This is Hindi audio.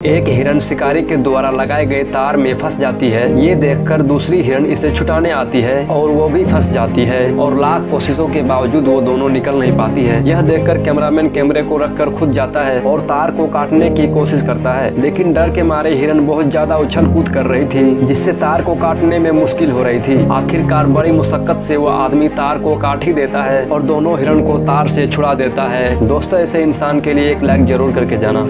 एक हिरण शिकारी के द्वारा लगाए गए तार में फंस जाती है। ये देखकर दूसरी हिरण इसे छुटाने आती है और वो भी फंस जाती है और लाख कोशिशों के बावजूद वो दोनों निकल नहीं पाती है। यह देखकर कैमरामैन कैमरे को रखकर खुद जाता है और तार को काटने की कोशिश करता है, लेकिन डर के मारे हिरण बहुत ज़्यादा उछल कूद कर रही थी, जिससे तार को काटने में मुश्किल हो रही थी। आखिरकार बड़ी मुशक्कत से वो आदमी तार को काट ही देता है और दोनों हिरण को तार से छुड़ा देता है। दोस्तों, ऐसे इंसान के लिए एक लाइक ज़रूर करके जाना।